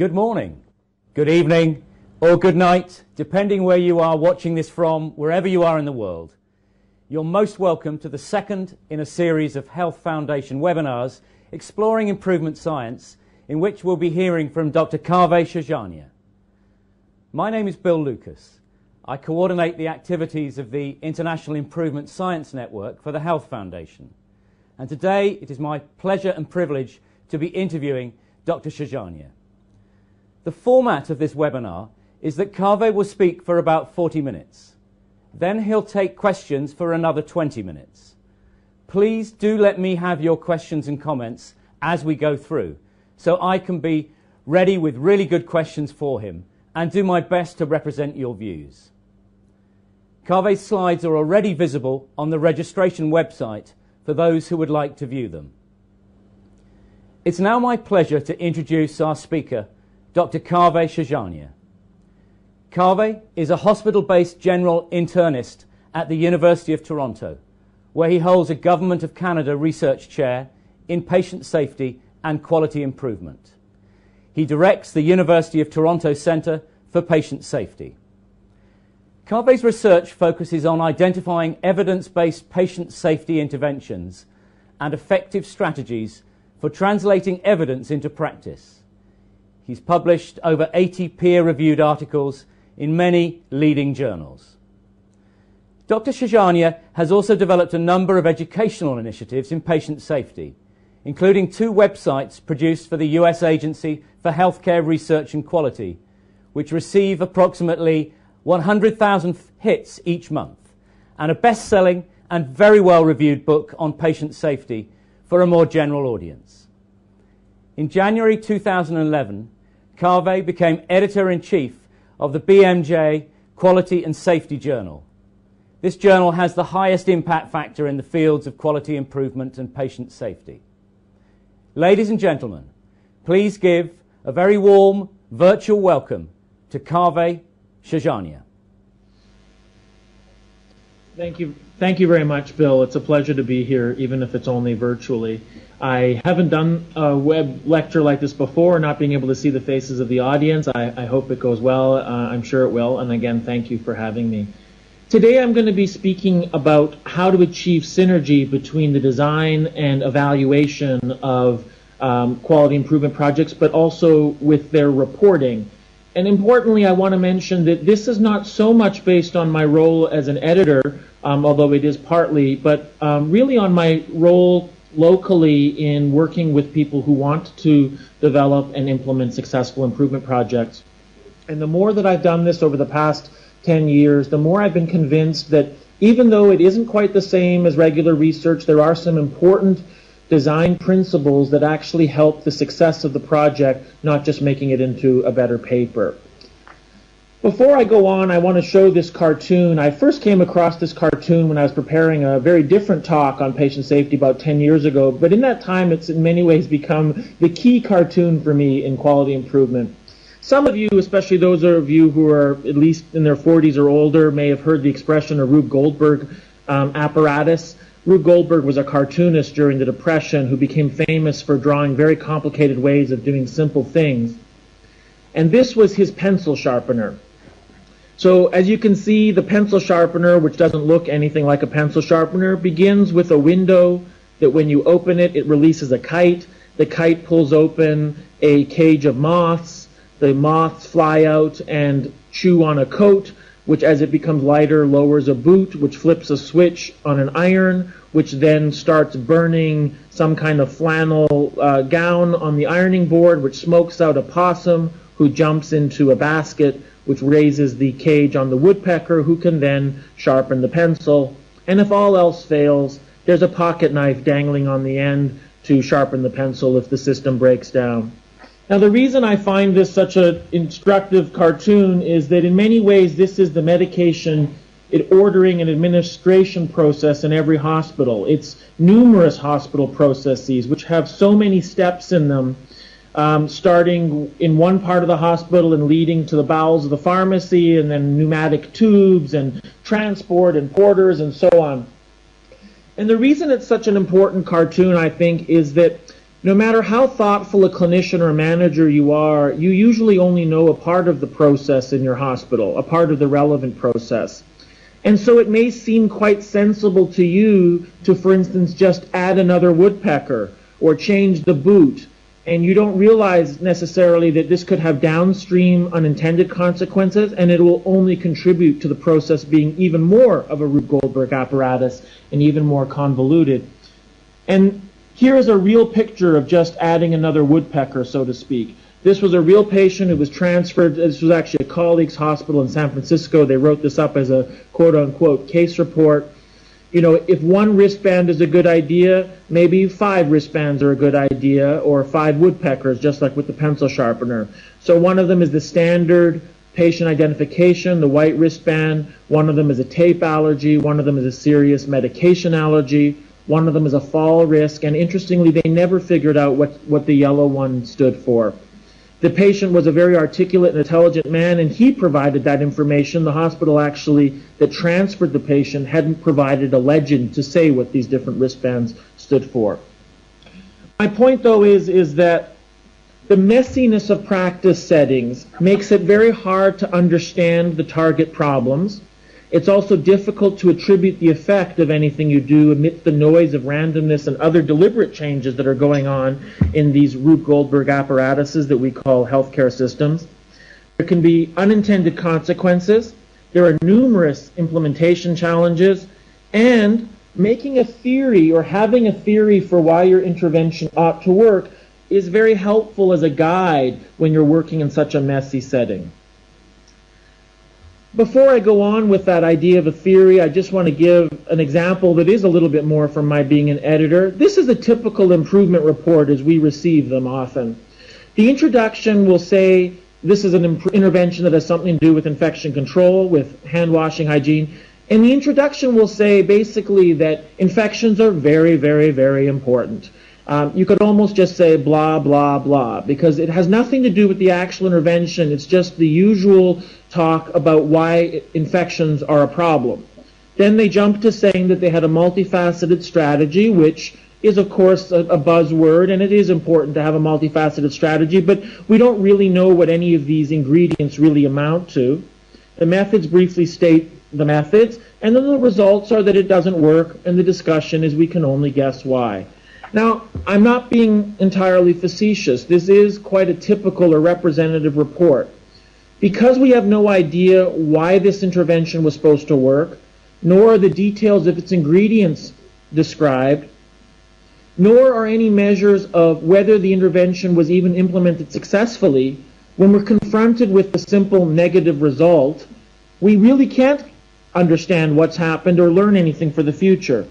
Good morning, good evening, or good night, depending where you are watching this from, wherever you are in the world. You're most welcome to the second in a series of Health Foundation webinars exploring improvement science, in which we'll be hearing from Dr. Kaveh Shojania. My name is Bill Lucas. I coordinate the activities of the International Improvement Science Network for the Health Foundation. And today it is my pleasure and privilege to be interviewing Dr. Shojania. The format of this webinar is that Kaveh will speak for about 40 minutes. Then he'll take questions for another 20 minutes. Please do let me have your questions and comments as we go through so I can be ready with really good questions for him and do my best to represent your views. Kaveh's slides are already visible on the registration website for those who would like to view them. It's now my pleasure to introduce our speaker, Dr. Kaveh Shojania. Kaveh is a hospital-based general internist at the University of Toronto, where he holds a Government of Canada Research Chair in Patient Safety and Quality Improvement. He directs the University of Toronto Centre for Patient Safety. Kaveh's research focuses on identifying evidence-based patient safety interventions and effective strategies for translating evidence into practice. He's published over 80 peer-reviewed articles in many leading journals. Dr. Shojania has also developed a number of educational initiatives in patient safety, including two websites produced for the US Agency for Healthcare Research and Quality, which receive approximately 100,000 hits each month, and a best-selling and very well-reviewed book on patient safety for a more general audience. In January 2011, Kaveh became editor-in-chief of the BMJ Quality and Safety Journal. This journal has the highest impact factor in the fields of quality improvement and patient safety. Ladies and gentlemen, please give a very warm virtual welcome to Kaveh Shojania. Thank you. Thank you very much, Bill. It's a pleasure to be here, even if it's only virtually. I haven't done a web lecture like this before, not being able to see the faces of the audience. I, I hope it goes well. Uh, I'm sure it will. And again, thank you for having me. Today I'm going to be speaking about how to achieve synergy between the design and evaluation of um, quality improvement projects, but also with their reporting. And importantly, I want to mention that this is not so much based on my role as an editor, um, although it is partly, but um, really on my role locally in working with people who want to develop and implement successful improvement projects. And the more that I've done this over the past 10 years, the more I've been convinced that even though it isn't quite the same as regular research, there are some important design principles that actually help the success of the project, not just making it into a better paper. Before I go on, I want to show this cartoon. I first came across this cartoon when I was preparing a very different talk on patient safety about 10 years ago, but in that time it's in many ways become the key cartoon for me in quality improvement. Some of you, especially those of you who are at least in their 40s or older, may have heard the expression a Rube Goldberg um, apparatus. Rube Goldberg was a cartoonist during the Depression who became famous for drawing very complicated ways of doing simple things. And this was his pencil sharpener. So as you can see, the pencil sharpener, which doesn't look anything like a pencil sharpener, begins with a window that when you open it, it releases a kite. The kite pulls open a cage of moths. The moths fly out and chew on a coat, which as it becomes lighter lowers a boot, which flips a switch on an iron, which then starts burning some kind of flannel uh, gown on the ironing board, which smokes out a possum who jumps into a basket which raises the cage on the woodpecker, who can then sharpen the pencil. And if all else fails, there's a pocket knife dangling on the end to sharpen the pencil if the system breaks down. Now, the reason I find this such an instructive cartoon is that in many ways this is the medication ordering and administration process in every hospital. It's numerous hospital processes which have so many steps in them um, starting in one part of the hospital and leading to the bowels of the pharmacy, and then pneumatic tubes and transport and porters and so on. And the reason it's such an important cartoon, I think, is that no matter how thoughtful a clinician or manager you are, you usually only know a part of the process in your hospital, a part of the relevant process. And so it may seem quite sensible to you to, for instance, just add another woodpecker or change the boot. And you don't realize necessarily that this could have downstream unintended consequences and it will only contribute to the process being even more of a Rube Goldberg apparatus and even more convoluted. And here is a real picture of just adding another woodpecker, so to speak. This was a real patient who was transferred. This was actually a colleague's hospital in San Francisco. They wrote this up as a quote unquote case report. You know, if one wristband is a good idea, maybe five wristbands are a good idea, or five woodpeckers, just like with the pencil sharpener. So one of them is the standard patient identification, the white wristband. One of them is a tape allergy. One of them is a serious medication allergy. One of them is a fall risk. And interestingly, they never figured out what, what the yellow one stood for. The patient was a very articulate and intelligent man, and he provided that information. The hospital actually that transferred the patient hadn't provided a legend to say what these different wristbands stood for. My point, though, is, is that the messiness of practice settings makes it very hard to understand the target problems it's also difficult to attribute the effect of anything you do amidst the noise of randomness and other deliberate changes that are going on in these Rube Goldberg apparatuses that we call healthcare systems. There can be unintended consequences. There are numerous implementation challenges. And making a theory or having a theory for why your intervention ought to work is very helpful as a guide when you're working in such a messy setting. Before I go on with that idea of a theory, I just want to give an example that is a little bit more from my being an editor. This is a typical improvement report as we receive them often. The introduction will say this is an intervention that has something to do with infection control, with hand washing hygiene. And the introduction will say basically that infections are very, very, very important. Um, you could almost just say blah, blah, blah, because it has nothing to do with the actual intervention. It's just the usual talk about why infections are a problem. Then they jump to saying that they had a multifaceted strategy, which is, of course, a, a, buzzword, and it is important to have a multifaceted strategy, but we don't really know what any of these ingredients really amount to. The methods briefly state the methods, and then the results are that it doesn't work, and the discussion is we can only guess why. Now, I'm not being entirely facetious. This is quite a typical or representative report. Because we have no idea why this intervention was supposed to work, nor are the details of its ingredients described, nor are any measures of whether the intervention was even implemented successfully, when we're confronted with the simple negative result, we really can't understand what's happened or learn anything for the future.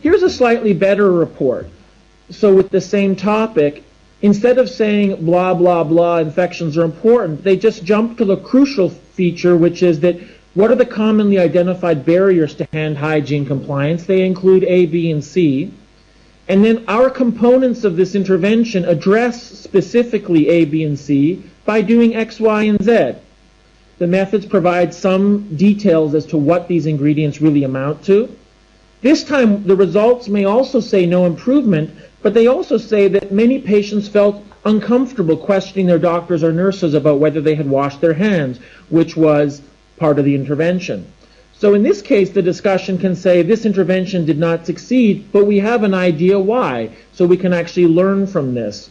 Here's a slightly better report. So with the same topic, instead of saying blah, blah, blah, infections are important, they just jump to the crucial feature, which is that what are the commonly identified barriers to hand hygiene compliance? They include A, B, and C. And then our components of this intervention address specifically A, B, and C by doing X, Y, and Z. The methods provide some details as to what these ingredients really amount to. This time, the results may also say no improvement, but they also say that many patients felt uncomfortable questioning their doctors or nurses about whether they had washed their hands, which was part of the intervention. So in this case, the discussion can say this intervention did not succeed, but we have an idea why, so we can actually learn from this.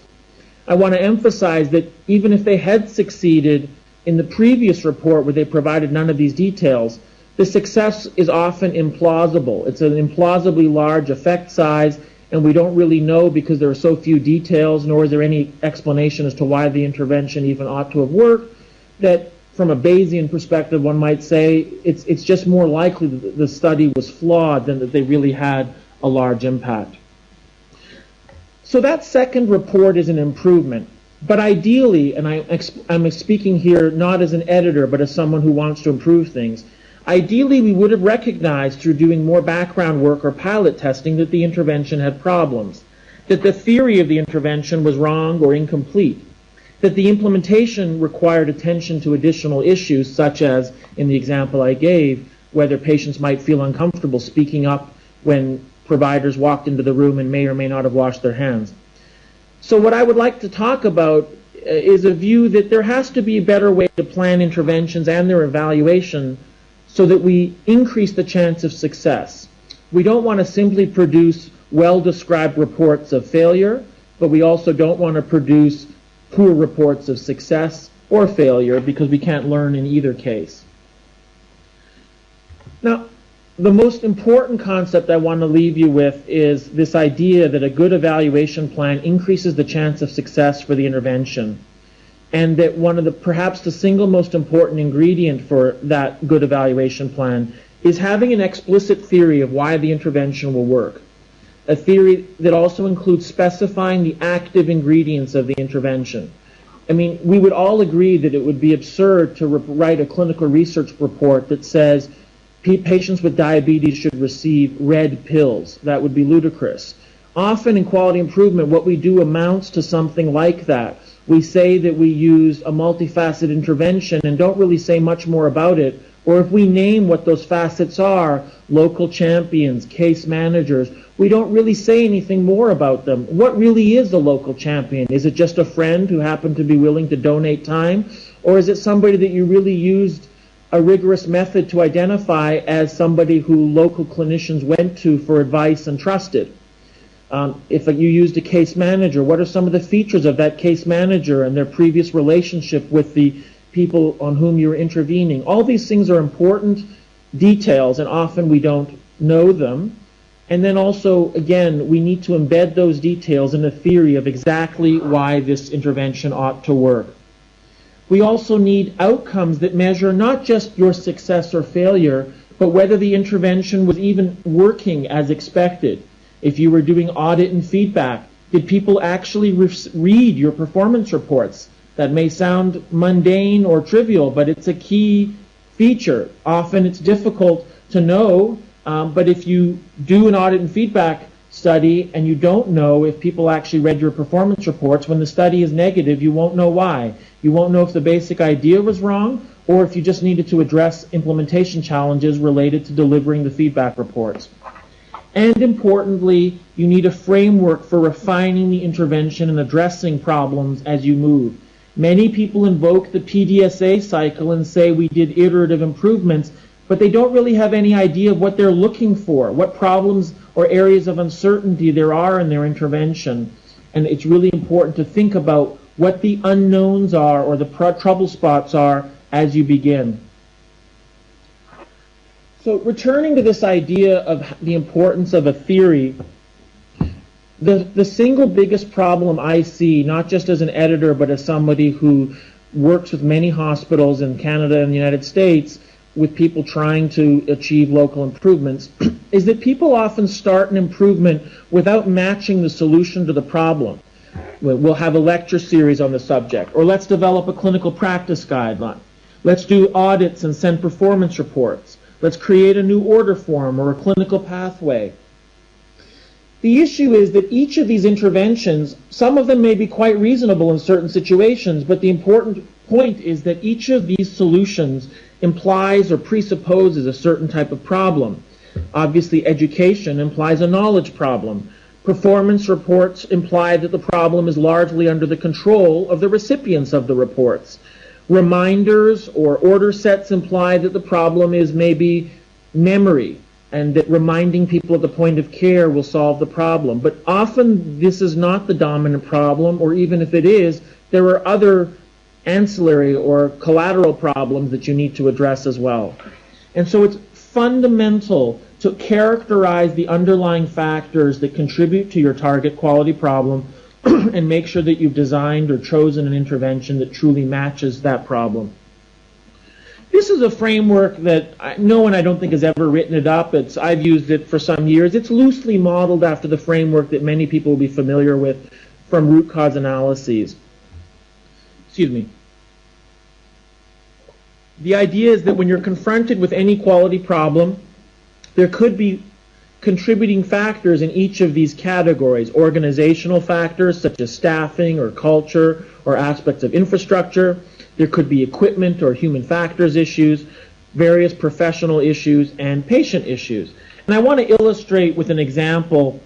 I want to emphasize that even if they had succeeded in the previous report where they provided none of these details, the success is often implausible. It's an implausibly large effect size and we don't really know because there are so few details, nor is there any explanation as to why the intervention even ought to have worked, that from a Bayesian perspective, one might say it's, it's just more likely that the study was flawed than that they really had a large impact. So that second report is an improvement. But ideally, and I, am speaking here not as an editor, but as someone who wants to improve things, Ideally, we would have recognized through doing more background work or pilot testing that the intervention had problems, that the theory of the intervention was wrong or incomplete, that the implementation required attention to additional issues, such as, in the example I gave, whether patients might feel uncomfortable speaking up when providers walked into the room and may or may not have washed their hands. So what I would like to talk about uh, is a view that there has to be a better way to plan interventions and their evaluation so that we increase the chance of success. We don't want to simply produce well-described reports of failure, but we also don't want to produce poor reports of success or failure because we can't learn in either case. Now, the most important concept I want to leave you with is this idea that a good evaluation plan increases the chance of success for the intervention. And that one of the, perhaps the single most important ingredient for that good evaluation plan is having an explicit theory of why the intervention will work. A theory that also includes specifying the active ingredients of the intervention. I mean, we would all agree that it would be absurd to write a clinical research report that says patients with diabetes should receive red pills. That would be ludicrous. Often in quality improvement, what we do amounts to something like that. We say that we use a multifaceted intervention and don't really say much more about it. Or if we name what those facets are, local champions, case managers, we don't really say anything more about them. What really is a local champion? Is it just a friend who happened to be willing to donate time? Or is it somebody that you really used a rigorous method to identify as somebody who local clinicians went to for advice and trusted. Um, if you used a case manager, what are some of the features of that case manager and their previous relationship with the people on whom you're intervening? All these things are important details, and often we don't know them. And then also, again, we need to embed those details in a theory of exactly why this intervention ought to work. We also need outcomes that measure not just your success or failure, but whether the intervention was even working as expected. If you were doing audit and feedback, did people actually re- read your performance reports? That may sound mundane or trivial, but it's a key feature. Often it's difficult to know, um, but if you do an audit and feedback study and you don't know if people actually read your performance reports, when the study is negative, you won't know why. You won't know if the basic idea was wrong or if you just needed to address implementation challenges related to delivering the feedback reports. And importantly, you need a framework for refining the intervention and addressing problems as you move. Many people invoke the PDSA cycle and say we did iterative improvements, but they don't really have any idea of what they're looking for, what problems or areas of uncertainty there are in their intervention. And it's really important to think about what the unknowns are or the trouble spots are as you begin. So returning to this idea of the importance of a theory, the, the single biggest problem I see, not just as an editor, but as somebody who works with many hospitals in Canada and the United States with people trying to achieve local improvements, is that people often start an improvement without matching the solution to the problem. We'll have a lecture series on the subject. Or let's develop a clinical practice guideline. Let's do audits and send performance reports. Let's create a new order form or a clinical pathway. The issue is that each of these interventions, some of them may be quite reasonable in certain situations, but the important point is that each of these solutions implies or presupposes a certain type of problem. Obviously, education implies a knowledge problem. Performance reports imply that the problem is largely under the control of the recipients of the reports. Reminders or order sets imply that the problem is maybe memory and that reminding people at the point of care will solve the problem. But often this is not the dominant problem, or even if it is, there are other ancillary or collateral problems that you need to address as well. And so it's fundamental to characterize the underlying factors that contribute to your target quality problem and make sure that you've designed or chosen an intervention that truly matches that problem. This is a framework that I, no one I don't think has ever written it up. It's, I've used it for some years. It's loosely modeled after the framework that many people will be familiar with from root cause analyses. Excuse me. The idea is that when you're confronted with any quality problem, there could be contributing factors in each of these categories. Organizational factors such as staffing or culture or aspects of infrastructure. There could be equipment or human factors issues, various professional issues, and patient issues. And I want to illustrate with an example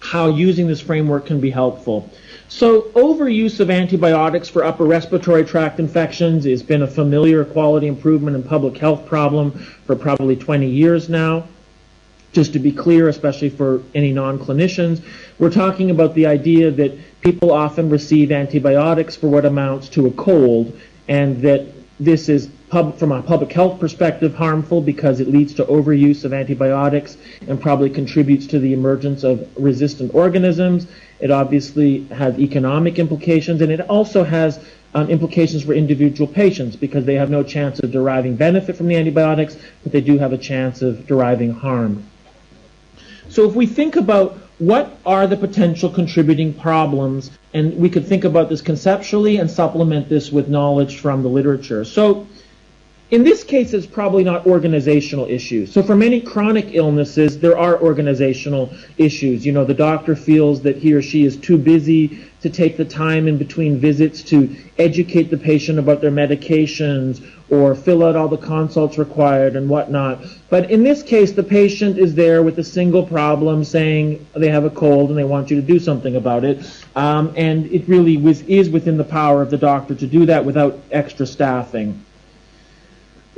how using this framework can be helpful. So overuse of antibiotics for upper respiratory tract infections has been a familiar quality improvement and public health problem for probably 20 years now. Just to be clear, especially for any non-clinicians, we're talking about the idea that people often receive antibiotics for what amounts to a cold and that this is pub, from a public health perspective harmful because it leads to overuse of antibiotics and probably contributes to the emergence of resistant organisms. It obviously has economic implications and it also has um, implications for individual patients because they have no chance of deriving benefit from the antibiotics, but they do have a chance of deriving harm. So if we think about what are the potential contributing problems, and we could think about this conceptually and supplement this with knowledge from the literature. So in this case, it's probably not organizational issues. So for many chronic illnesses, there are organizational issues. You know, the doctor feels that he or she is too busy to take the time in between visits to educate the patient about their medications or fill out all the consults required and whatnot. But in this case, the patient is there with a single problem saying they have a cold and they want you to do something about it. Um, and it really was, is within the power of the doctor to do that without extra staffing.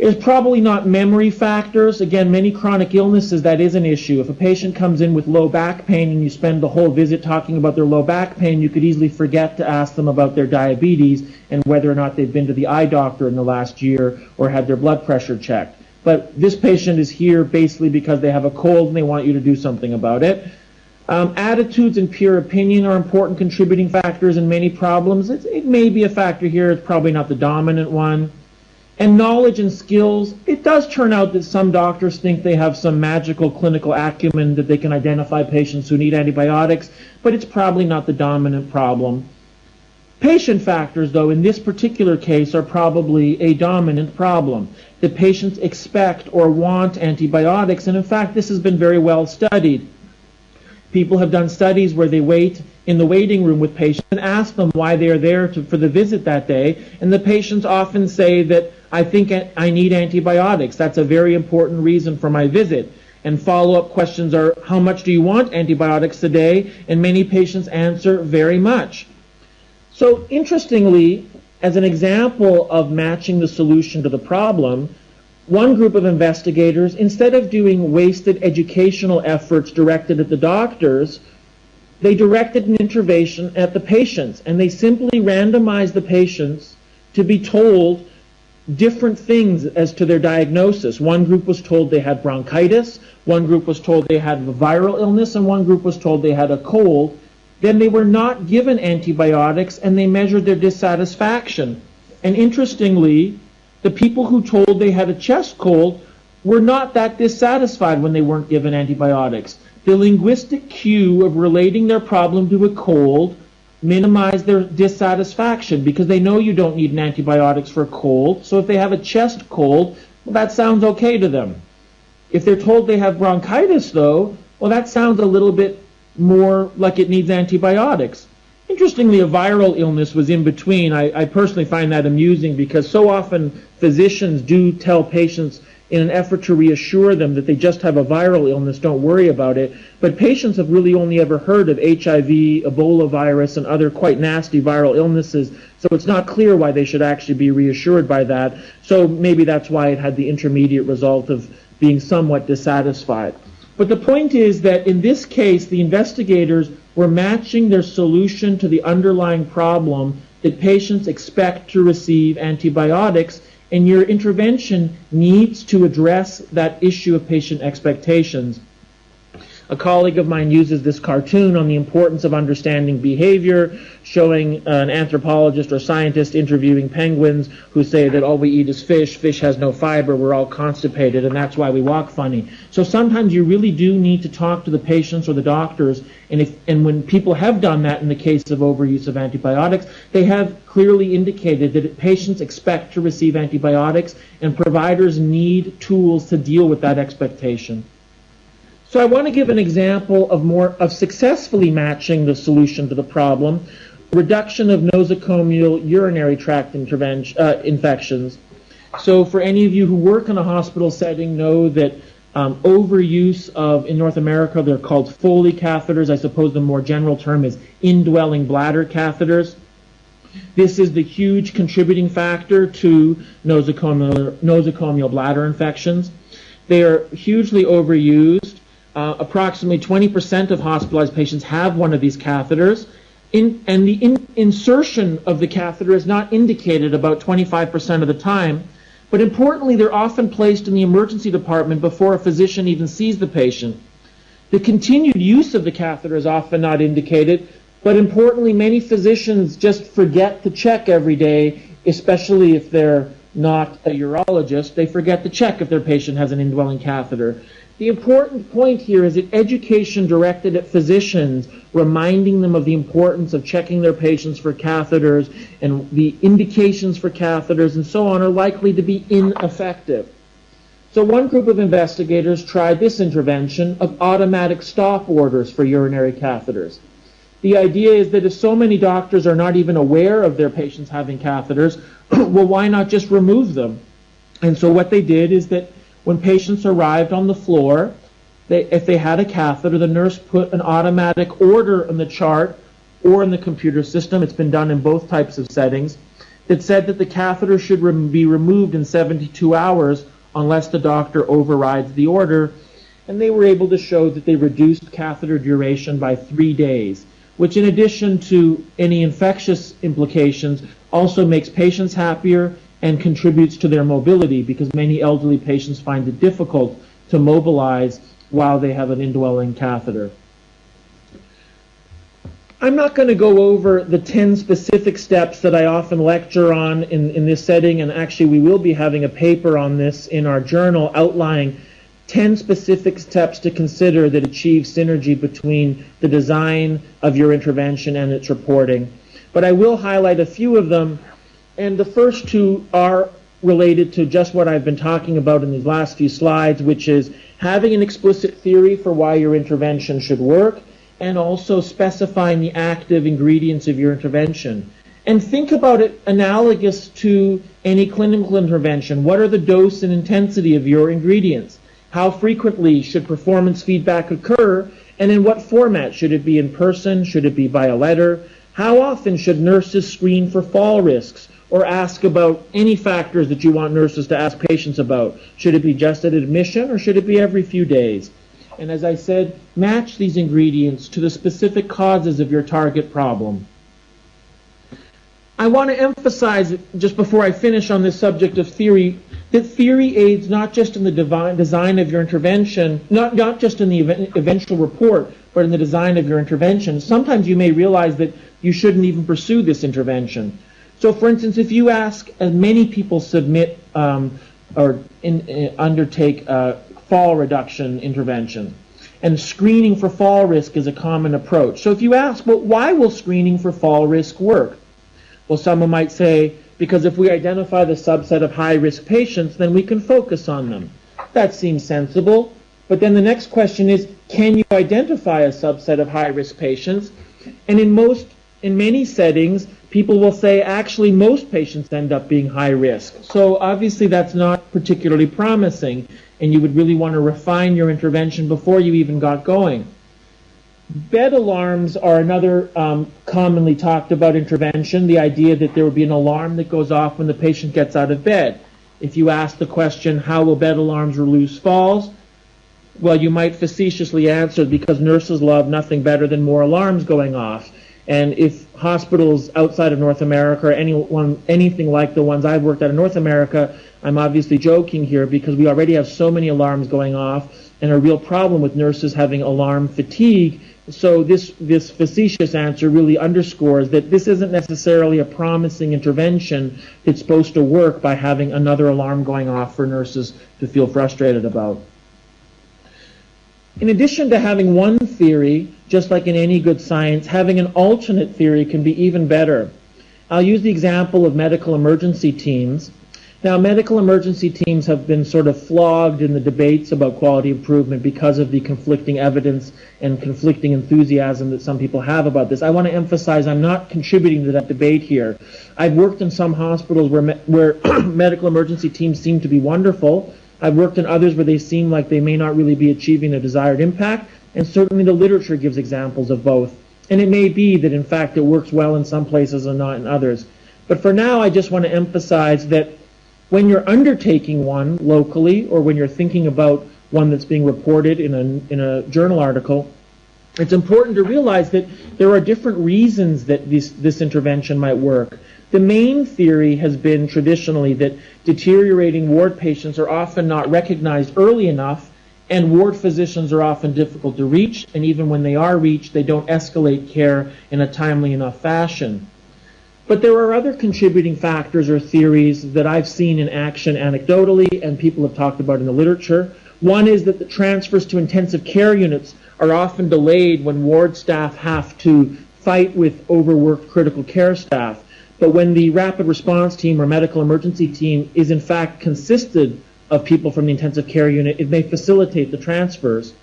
It's probably not memory factors. Again, many chronic illnesses, that is an issue. If a patient comes in with low back pain and you spend the whole visit talking about their low back pain, you could easily forget to ask them about their diabetes and whether or not they've been to the eye doctor in the last year or had their blood pressure checked. But this patient is here basically because they have a cold and they want you to do something about it. Um, attitudes and peer opinion are important contributing factors in many problems. It's, it may be a factor here. It's probably not the dominant one and knowledge and skills, it does turn out that some doctors think they have some magical clinical acumen that they can identify patients who need antibiotics, but it's probably not the dominant problem. Patient factors, though, in this particular case are probably a dominant problem. The patients expect or want antibiotics, and in fact, this has been very well studied. People have done studies where they wait in the waiting room with patients and ask them why they are there to, for the visit that day, and the patients often say that I think I need antibiotics. That's a very important reason for my visit. And follow-up questions are, how much do you want antibiotics today? And many patients answer, very much. So interestingly, as an example of matching the solution to the problem, one group of investigators, instead of doing wasted educational efforts directed at the doctors, they directed an intervention at the patients, and they simply randomized the patients to be told different things as to their diagnosis. One group was told they had bronchitis, one group was told they had a viral illness, and one group was told they had a cold. Then they were not given antibiotics and they measured their dissatisfaction. And interestingly, the people who told they had a chest cold were not that dissatisfied when they weren't given antibiotics. The linguistic cue of relating their problem to a cold minimized their dissatisfaction because they know you don't need an antibiotics for a cold. So if they have a chest cold, well, that sounds okay to them. If they're told they have bronchitis, though, well, that sounds a little bit more like it needs antibiotics. Interestingly, a viral illness was in between. I, I personally find that amusing because so often physicians do tell patients in an effort to reassure them that they just have a viral illness, don't worry about it. But patients have really only ever heard of HIV, Ebola virus, and other quite nasty viral illnesses, so it's not clear why they should actually be reassured by that. So maybe that's why it had the intermediate result of being somewhat dissatisfied. But the point is that in this case, the investigators were matching their solution to the underlying problem that patients expect to receive antibiotics and your intervention needs to address that issue of patient expectations. A colleague of mine uses this cartoon on the importance of understanding behavior, showing an anthropologist or scientist interviewing penguins who say that all we eat is fish, fish has no fiber, we're all constipated, and that's why we walk funny. So sometimes you really do need to talk to the patients or the doctors, and, if, and when people have done that in the case of overuse of antibiotics, they have clearly indicated that patients expect to receive antibiotics, and providers need tools to deal with that expectation. So I want to give an example of more of successfully matching the solution to the problem, reduction of nosocomial urinary tract uh, infections. So for any of you who work in a hospital setting know that um, overuse of, in North America, they're called Foley catheters. I suppose the more general term is indwelling bladder catheters. This is the huge contributing factor to nosocomial, nosocomial bladder infections. They are hugely overused. Uh, approximately 20% of hospitalized patients have one of these catheters, in, and the in, insertion of the catheter is not indicated about 25% of the time. But importantly, they're often placed in the emergency department before a physician even sees the patient. The continued use of the catheter is often not indicated, but importantly, many physicians just forget to check every day, especially if they're not a urologist. They forget to check if their patient has an indwelling catheter. The important point here is that education directed at physicians, reminding them of the importance of checking their patients for catheters and the indications for catheters and so on, are likely to be ineffective. So one group of investigators tried this intervention of automatic stop orders for urinary catheters. The idea is that if so many doctors are not even aware of their patients having catheters, well, why not just remove them? And so what they did is that when patients arrived on the floor, they, if they had a catheter, the nurse put an automatic order in the chart or in the computer system. It's been done in both types of settings. That said that the catheter should re- be removed in 72 hours unless the doctor overrides the order. And they were able to show that they reduced catheter duration by three days, which, in addition to any infectious implications, also makes patients happier and contributes to their mobility because many elderly patients find it difficult to mobilize while they have an indwelling catheter. I'm not going to go over the 10 specific steps that I often lecture on in, in this setting, and actually we will be having a paper on this in our journal outlining 10 specific steps to consider that achieve synergy between the design of your intervention and its reporting. But I will highlight a few of them and the first two are related to just what I've been talking about in these last few slides, which is having an explicit theory for why your intervention should work, and also specifying the active ingredients of your intervention. And think about it analogous to any clinical intervention. What are the dose and intensity of your ingredients? How frequently should performance feedback occur? And in what format? Should it be in person? Should it be via letter? How often should nurses screen for fall risks? Or ask about any factors that you want nurses to ask patients about. Should it be just at admission or should it be every few days? And as I said, match these ingredients to the specific causes of your target problem. I want to emphasize, just before I finish on this subject of theory, that theory aids not just in the design of your intervention, not, not just in the eventual report, but in the design of your intervention. Sometimes you may realize that you shouldn't even pursue this intervention. So, for instance, if you ask, as many people submit um, or in, uh, undertake uh, fall reduction intervention, and screening for fall risk is a common approach. So, if you ask, well, why will screening for fall risk work? Well, someone might say, because if we identify the subset of high risk patients, then we can focus on them. That seems sensible. But then the next question is, can you identify a subset of high risk patients? And in most, in many settings, people will say actually most patients end up being high risk. So obviously that's not particularly promising, and you would really want to refine your intervention before you even got going. Bed alarms are another um, commonly talked about intervention, the idea that there would be an alarm that goes off when the patient gets out of bed. If you ask the question, how will bed alarms reduce falls? Well, you might facetiously answer because nurses love nothing better than more alarms going off. And if hospitals outside of North America or anyone, anything like the ones I've worked at in North America, I'm obviously joking here because we already have so many alarms going off and a real problem with nurses having alarm fatigue. So this, this facetious answer really underscores that this isn't necessarily a promising intervention It's supposed to work by having another alarm going off for nurses to feel frustrated about. In addition to having one theory, just like in any good science, having an alternate theory can be even better. I'll use the example of medical emergency teams. Now, medical emergency teams have been sort of flogged in the debates about quality improvement because of the conflicting evidence and conflicting enthusiasm that some people have about this. I want to emphasize I'm not contributing to that debate here. I've worked in some hospitals where, me- where medical emergency teams seem to be wonderful. I've worked in others where they seem like they may not really be achieving a desired impact, and certainly the literature gives examples of both. And it may be that, in fact, it works well in some places and not in others. But for now, I just want to emphasize that when you're undertaking one locally or when you're thinking about one that's being reported in a, in a journal article, it's important to realize that there are different reasons that this, this intervention might work. The main theory has been traditionally that deteriorating ward patients are often not recognized early enough, and ward physicians are often difficult to reach, and even when they are reached, they don't escalate care in a timely enough fashion. But there are other contributing factors or theories that I've seen in action anecdotally and people have talked about in the literature. One is that the transfers to intensive care units are often delayed when ward staff have to fight with overworked critical care staff. But when the rapid response team or medical emergency team is in fact consisted of people from the intensive care unit, it may facilitate the transfers.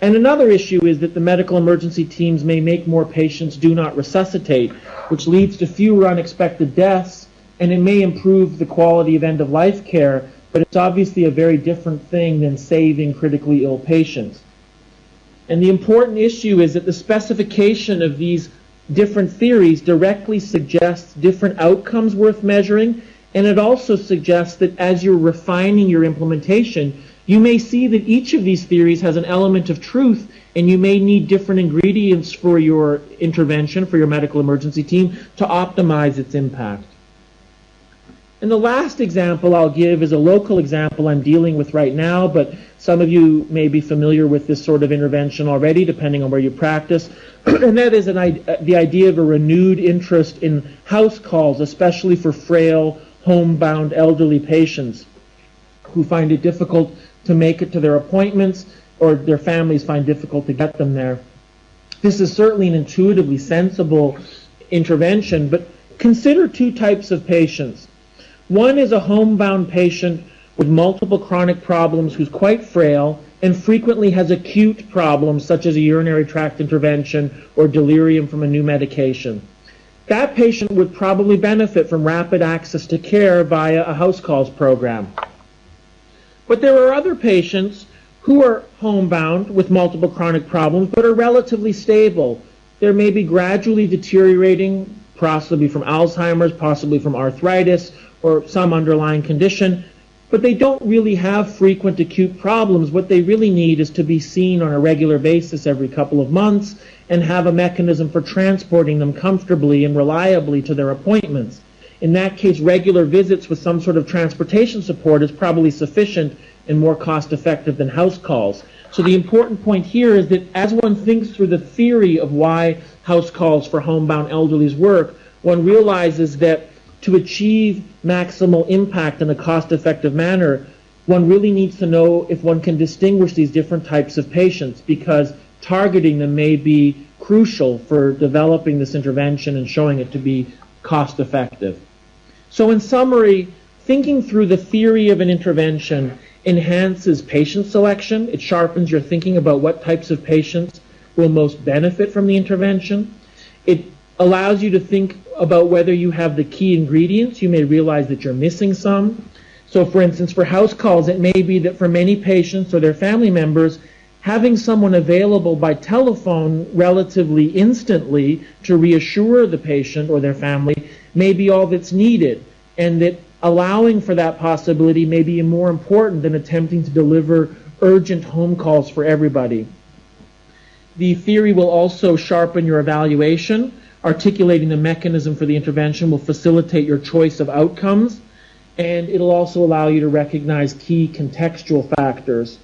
And another issue is that the medical emergency teams may make more patients do not resuscitate, which leads to fewer unexpected deaths, and it may improve the quality of end of life care, but it's obviously a very different thing than saving critically ill patients. And the important issue is that the specification of these different theories directly suggests different outcomes worth measuring, and it also suggests that as you're refining your implementation, you may see that each of these theories has an element of truth, and you may need different ingredients for your intervention, for your medical emergency team, to optimize its impact. And the last example I'll give is a local example I'm dealing with right now, but some of you may be familiar with this sort of intervention already, depending on where you practice. and that is an, uh, the idea of a renewed interest in house calls, especially for frail, homebound elderly patients who find it difficult to make it to their appointments or their families find difficult to get them there. This is certainly an intuitively sensible intervention, but consider two types of patients. One is a homebound patient with multiple chronic problems who's quite frail and frequently has acute problems such as a urinary tract intervention or delirium from a new medication. That patient would probably benefit from rapid access to care via a house calls program. But there are other patients who are homebound with multiple chronic problems but are relatively stable. There may be gradually deteriorating, possibly from Alzheimer's, possibly from arthritis, or some underlying condition, but they don't really have frequent acute problems. What they really need is to be seen on a regular basis every couple of months and have a mechanism for transporting them comfortably and reliably to their appointments. In that case, regular visits with some sort of transportation support is probably sufficient and more cost effective than house calls. So the important point here is that as one thinks through the theory of why house calls for homebound elderlies work, one realizes that to achieve maximal impact in a cost-effective manner, one really needs to know if one can distinguish these different types of patients because targeting them may be crucial for developing this intervention and showing it to be cost effective. So in summary, thinking through the theory of an intervention enhances patient selection. It sharpens your thinking about what types of patients will most benefit from the intervention. It allows you to think about whether you have the key ingredients. You may realize that you're missing some. So, for instance, for house calls, it may be that for many patients or their family members, having someone available by telephone relatively instantly to reassure the patient or their family may be all that's needed, and that allowing for that possibility may be more important than attempting to deliver urgent home calls for everybody. The theory will also sharpen your evaluation articulating the mechanism for the intervention will facilitate your choice of outcomes, and it'll also allow you to recognize key contextual factors.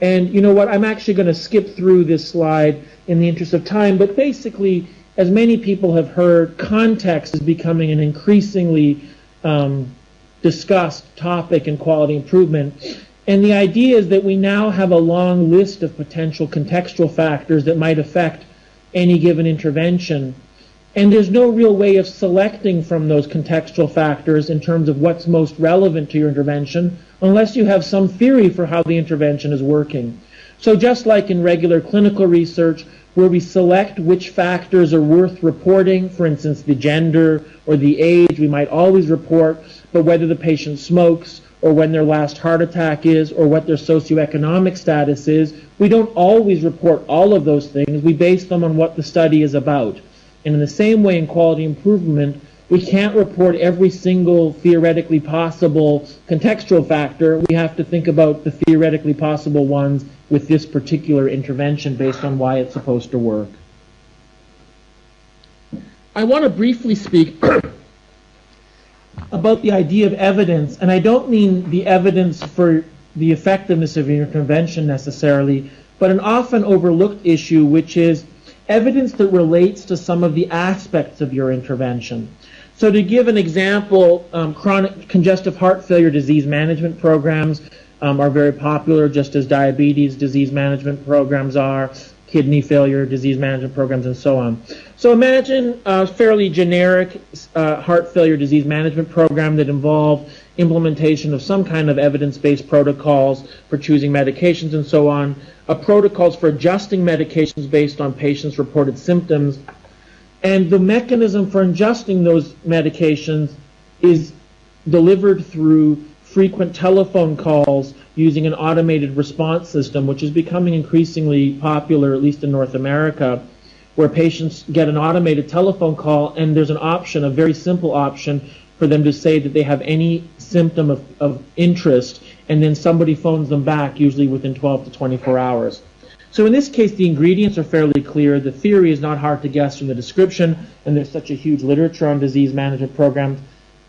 And you know what? I'm actually going to skip through this slide in the interest of time, but basically, as many people have heard, context is becoming an increasingly um, discussed topic in quality improvement. And the idea is that we now have a long list of potential contextual factors that might affect any given intervention. And there's no real way of selecting from those contextual factors in terms of what's most relevant to your intervention unless you have some theory for how the intervention is working. So just like in regular clinical research, where we select which factors are worth reporting, for instance, the gender or the age, we might always report, but whether the patient smokes or when their last heart attack is or what their socioeconomic status is. We don't always report all of those things. We base them on what the study is about. And in the same way in quality improvement, we can't report every single theoretically possible contextual factor. We have to think about the theoretically possible ones with this particular intervention based on why it's supposed to work. I want to briefly speak about the idea of evidence, and I don't mean the evidence for the effectiveness of your intervention necessarily, but an often overlooked issue, which is evidence that relates to some of the aspects of your intervention. So, to give an example, um, chronic congestive heart failure disease management programs um, are very popular, just as diabetes disease management programs are kidney failure disease management programs, and so on. So imagine a fairly generic uh, heart failure disease management program that involved implementation of some kind of evidence-based protocols for choosing medications and so on, a protocols for adjusting medications based on patients' reported symptoms, and the mechanism for adjusting those medications is delivered through frequent telephone calls using an automated response system, which is becoming increasingly popular, at least in North America, where patients get an automated telephone call and there's an option, a very simple option, for them to say that they have any symptom of, of interest, and then somebody phones them back, usually within 12 to 24 hours. So in this case, the ingredients are fairly clear. The theory is not hard to guess from the description, and there's such a huge literature on disease management programs.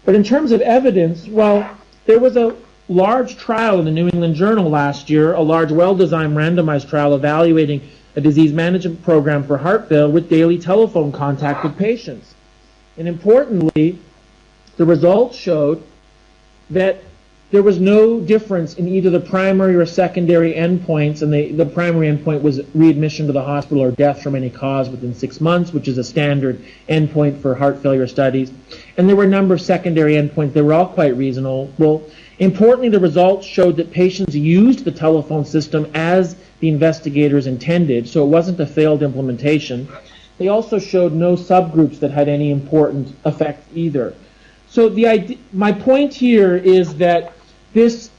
But in terms of evidence, well, there was a large trial in the New England Journal last year, a large, well-designed randomized trial evaluating a disease management program for heart failure with daily telephone contact with patients. And importantly, the results showed that there was no difference in either the primary or secondary endpoints, and the, the primary endpoint was readmission to the hospital or death from any cause within six months, which is a standard endpoint for heart failure studies. And there were a number of secondary endpoints that were all quite reasonable. Well, Importantly, the results showed that patients used the telephone system as the investigators intended, so it wasn't a failed implementation. They also showed no subgroups that had any important effect either. So the idea, my point here is that this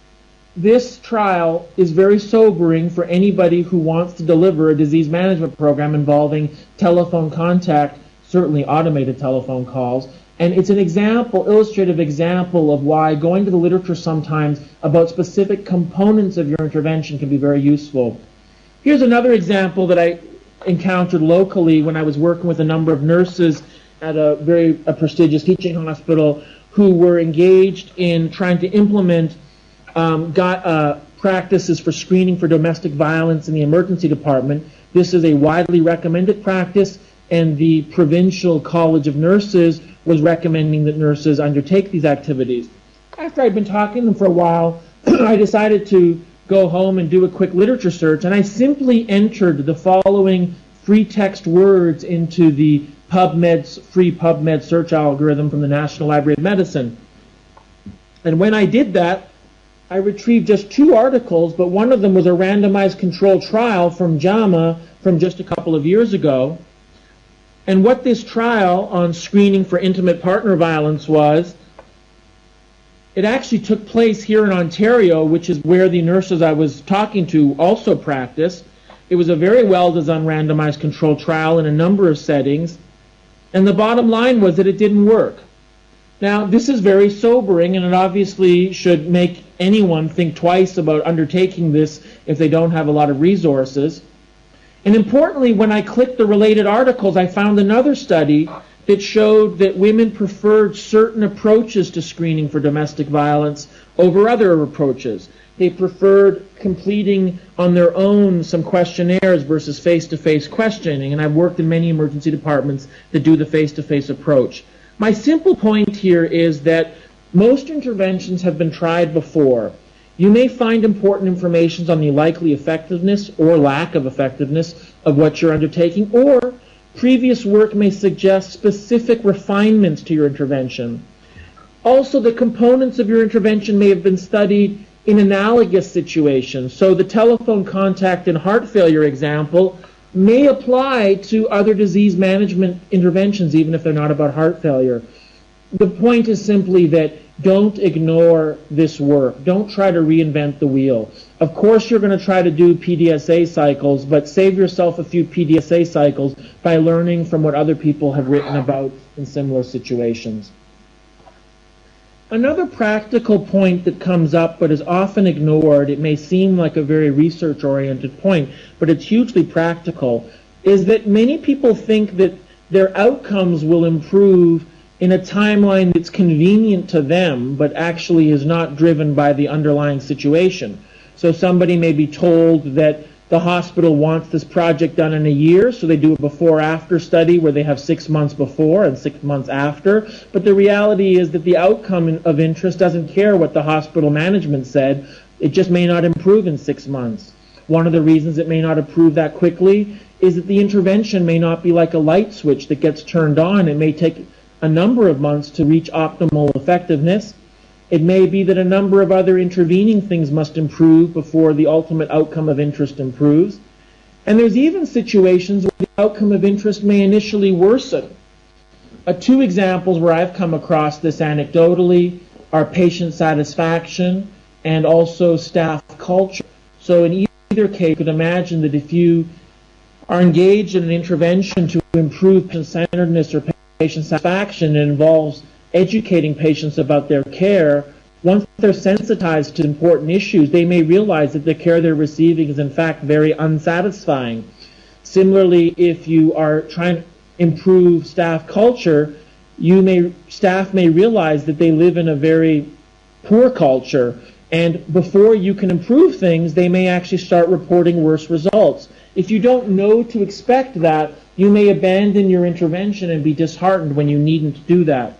this trial is very sobering for anybody who wants to deliver a disease management program involving telephone contact, certainly automated telephone calls, and it's an example, illustrative example of why going to the literature sometimes about specific components of your intervention can be very useful. Here's another example that I encountered locally when I was working with a number of nurses at a very a prestigious teaching hospital who were engaged in trying to implement um, got, uh, practices for screening for domestic violence in the emergency department. This is a widely recommended practice, and the Provincial College of Nurses was recommending that nurses undertake these activities. After I'd been talking to them for a while, I decided to go home and do a quick literature search, and I simply entered the following free text words into the PubMed's free PubMed search algorithm from the National Library of Medicine. And when I did that, I retrieved just two articles, but one of them was a randomized controlled trial from JAMA from just a couple of years ago. And what this trial on screening for intimate partner violence was, it actually took place here in Ontario, which is where the nurses I was talking to also practice. It was a very well designed randomized controlled trial in a number of settings. And the bottom line was that it didn't work. Now, this is very sobering, and it obviously should make anyone think twice about undertaking this if they don't have a lot of resources. And importantly, when I clicked the related articles, I found another study that showed that women preferred certain approaches to screening for domestic violence over other approaches. They preferred completing on their own some questionnaires versus face-to-face questioning, and I've worked in many emergency departments that do the face-to-face approach. My simple point here is that most interventions have been tried before. You may find important information on the likely effectiveness or lack of effectiveness of what you're undertaking, or previous work may suggest specific refinements to your intervention. Also, the components of your intervention may have been studied in analogous situations. So the telephone contact and heart failure example may apply to other disease management interventions, even if they're not about heart failure. the point is simply that don't ignore this work. Don't try to reinvent the wheel. Of course, you're going to try to do PDSA cycles, but save yourself a few PDSA cycles by learning from what other people have written about in similar situations. Another practical point that comes up but is often ignored, it may seem like a very research oriented point, but it's hugely practical, is that many people think that their outcomes will improve in a timeline that's convenient to them but actually is not driven by the underlying situation. So somebody may be told that the hospital wants this project done in a year, so they do a before after study where they have six months before and six months after. But the reality is that the outcome of interest doesn't care what the hospital management said, it just may not improve in six months. One of the reasons it may not improve that quickly is that the intervention may not be like a light switch that gets turned on. It may take a number of months to reach optimal effectiveness. It may be that a number of other intervening things must improve before the ultimate outcome of interest improves. And there's even situations where the outcome of interest may initially worsen. Uh, two examples where I've come across this anecdotally are patient satisfaction and also staff culture. So in either case, you could imagine that if you are engaged in an intervention to improve patient-centeredness or patient satisfaction, it involves educating patients about their care, once they're sensitized to important issues, they may realize that the care they're receiving is in fact very unsatisfying. Similarly, if you are trying to improve staff culture, you may staff may realize that they live in a very poor culture and before you can improve things, they may actually start reporting worse results. If you don't know to expect that, you may abandon your intervention and be disheartened when you needn't do that.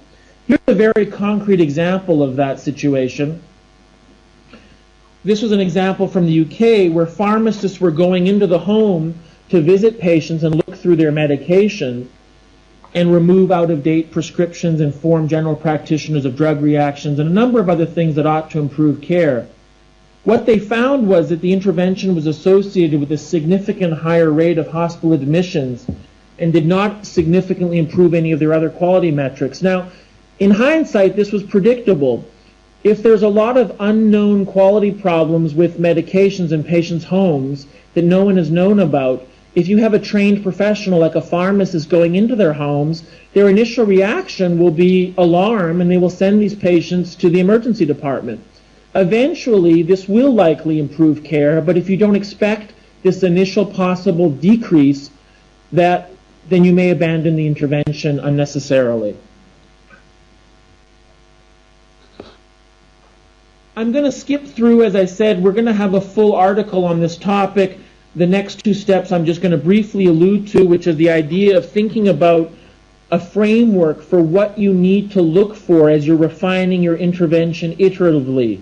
Here's a very concrete example of that situation. This was an example from the UK where pharmacists were going into the home to visit patients and look through their medication and remove out of date prescriptions, inform general practitioners of drug reactions, and a number of other things that ought to improve care. What they found was that the intervention was associated with a significant higher rate of hospital admissions and did not significantly improve any of their other quality metrics. Now, in hindsight, this was predictable. If there's a lot of unknown quality problems with medications in patients' homes that no one has known about, if you have a trained professional like a pharmacist going into their homes, their initial reaction will be alarm and they will send these patients to the emergency department. Eventually, this will likely improve care, but if you don't expect this initial possible decrease, that then you may abandon the intervention unnecessarily. I'm going to skip through, as I said, we're going to have a full article on this topic. The next two steps I'm just going to briefly allude to, which is the idea of thinking about a framework for what you need to look for as you're refining your intervention iteratively.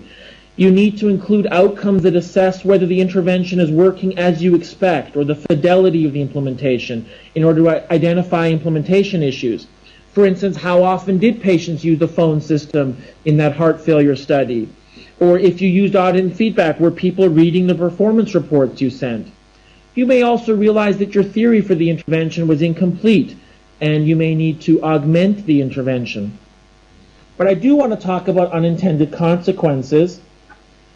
You need to include outcomes that assess whether the intervention is working as you expect or the fidelity of the implementation in order to identify implementation issues. For instance, how often did patients use the phone system in that heart failure study? Or if you used audit and feedback, were people reading the performance reports you sent? You may also realize that your theory for the intervention was incomplete, and you may need to augment the intervention. But I do want to talk about unintended consequences.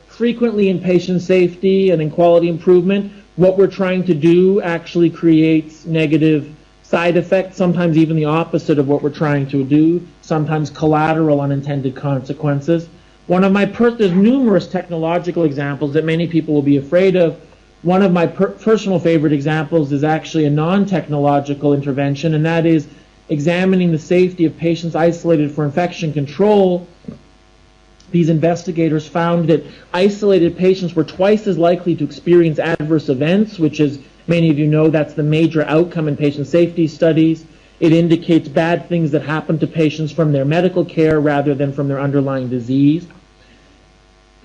Frequently in patient safety and in quality improvement, what we're trying to do actually creates negative side effects, sometimes even the opposite of what we're trying to do, sometimes collateral unintended consequences. One of my per- there's numerous technological examples that many people will be afraid of. One of my per- personal favorite examples is actually a non-technological intervention, and that is examining the safety of patients isolated for infection control. These investigators found that isolated patients were twice as likely to experience adverse events, which is many of you know that's the major outcome in patient safety studies. It indicates bad things that happen to patients from their medical care rather than from their underlying disease.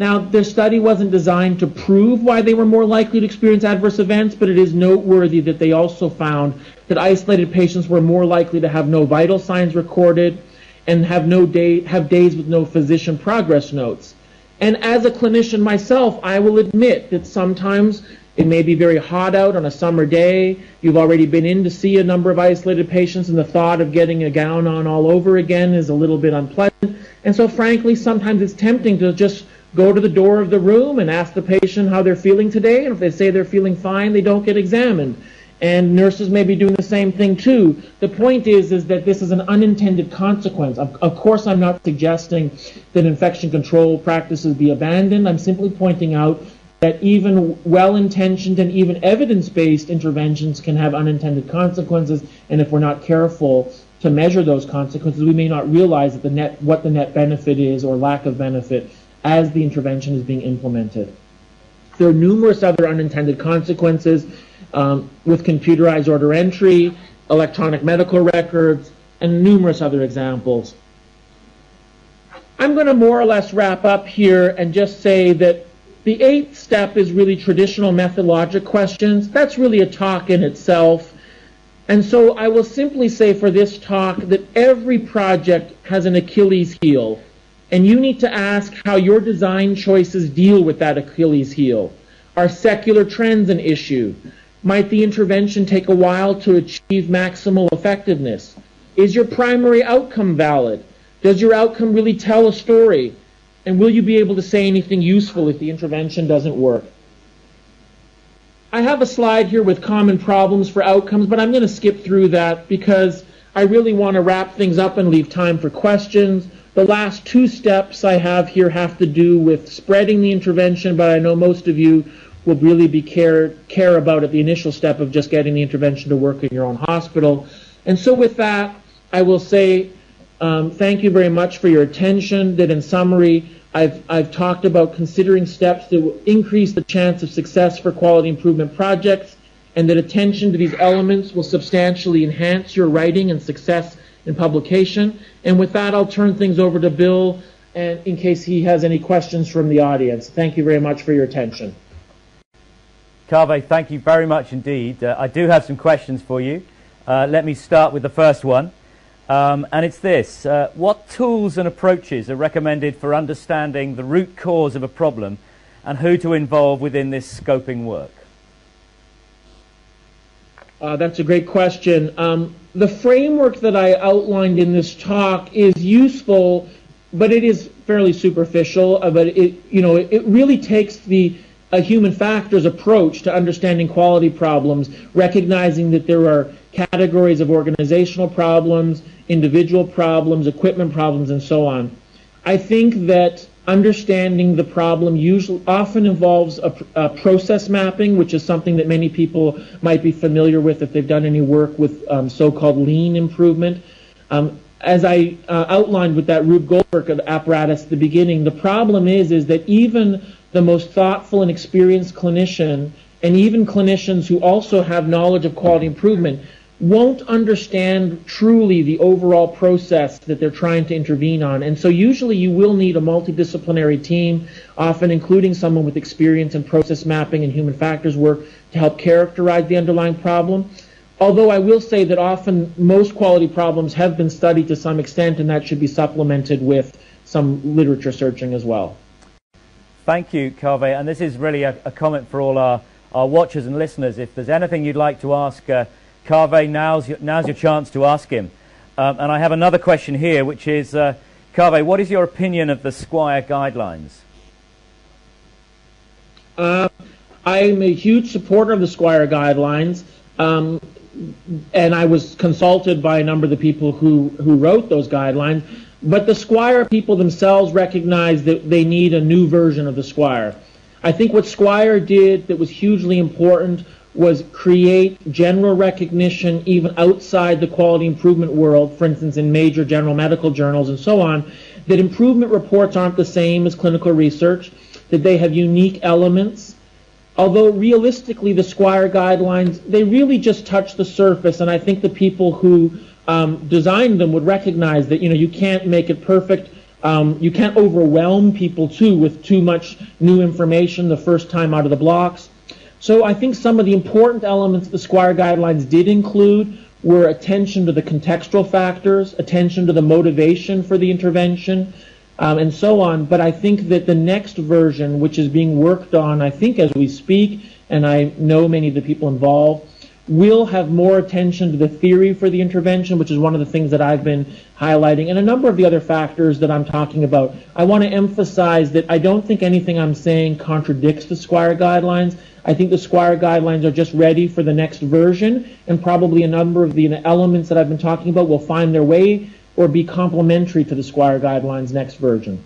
Now, their study wasn't designed to prove why they were more likely to experience adverse events, but it is noteworthy that they also found that isolated patients were more likely to have no vital signs recorded and have no day have days with no physician progress notes. And as a clinician myself, I will admit that sometimes It may be very hot out on a summer day. You've already been in to see a number of isolated patients, and the thought of getting a gown on all over again is a little bit unpleasant. And so, frankly, sometimes it's tempting to just go to the door of the room and ask the patient how they're feeling today. And if they say they're feeling fine, they don't get examined. And nurses may be doing the same thing too. The point is, is that this is an unintended consequence. Of, of course, I'm not suggesting that infection control practices be abandoned. I'm simply pointing out that even well-intentioned and even evidence-based interventions can have unintended consequences. And if we're not careful to measure those consequences, we may not realize that the net, what the net benefit is or lack of benefit as the intervention is being implemented. There are numerous other unintended consequences um, with computerized order entry, electronic medical records, and numerous other examples. I'm going to more or less wrap up here and just say that the eighth step is really traditional methodologic questions. That's really a talk in itself. And so I will simply say for this talk that every project has an Achilles heel. And you need to ask how your design choices deal with that Achilles heel. Are secular trends an issue? Might the intervention take a while to achieve maximal effectiveness? Is your primary outcome valid? Does your outcome really tell a story? And will you be able to say anything useful if the intervention doesn't work? I have a slide here with common problems for outcomes, but I'm going to skip through that because I really want to wrap things up and leave time for questions. The last two steps I have here have to do with spreading the intervention, but I know most of you will really be care care about at the initial step of just getting the intervention to work in your own hospital. And so with that, I will say um, thank you very much for your attention. That in summary, I've, I've talked about considering steps that will increase the chance of success for quality improvement projects and that attention to these elements will substantially enhance your writing and success in publication. And with that, I'll turn things over to Bill and in case he has any questions from the audience. Thank you very much for your attention. Kaveh, thank you very much indeed. Uh, I do have some questions for you. Uh, let me start with the first one. Um, and it's this uh, What tools and approaches are recommended for understanding the root cause of a problem and who to involve within this scoping work? Uh, that's a great question. Um, the framework that I outlined in this talk is useful, but it is fairly superficial. Uh, but it, you know, it really takes the a human factors approach to understanding quality problems, recognizing that there are categories of organizational problems, individual problems, equipment problems, and so on. I think that understanding the problem usually often involves a, a, process mapping, which is something that many people might be familiar with if they've done any work with um, so-called lean improvement. Um, as I uh, outlined with that Rube Goldberg apparatus at the beginning, the problem is is that even the most thoughtful and experienced clinician, and even clinicians who also have knowledge of quality improvement, won't understand truly the overall process that they're trying to intervene on. And so usually you will need a multidisciplinary team, often including someone with experience in process mapping and human factors work to help characterize the underlying problem. Although I will say that often most quality problems have been studied to some extent and that should be supplemented with some literature searching as well. Thank you, Kaveh. And this is really a, a, comment for all our, our watchers and listeners. If there's anything you'd like to ask uh, Kaveh, now's your, now's your chance to ask him. Um, and I have another question here, which is, uh, Kaveh, what is your opinion of the Squire guidelines? Uh, I'm a huge supporter of the Squire guidelines. Um, and I was consulted by a number of the people who, who wrote those guidelines. But the Squire people themselves recognize that they need a new version of the Squire. I think what Squire did that was hugely important was create general recognition even outside the quality improvement world, for instance, in major general medical journals and so on, that improvement reports aren't the same as clinical research, that they have unique elements. Although realistically, the Squire guidelines, they really just touch the surface, and I think the people who um, designed them would recognize that you know you can't make it perfect. Um, you can't overwhelm people too with too much new information the first time out of the blocks. So I think some of the important elements the Squire guidelines did include were attention to the contextual factors, attention to the motivation for the intervention, um, and so on. But I think that the next version, which is being worked on, I think as we speak, and I know many of the people involved, will have more attention to the theory for the intervention, which is one of the things that I've been highlighting, and a number of the other factors that I'm talking about. I want to emphasize that I don't think anything I'm saying contradicts the Squire guidelines. I think the Squire guidelines are just ready for the next version, and probably a number of the elements that I've been talking about will find their way or be complementary to the Squire guidelines next version.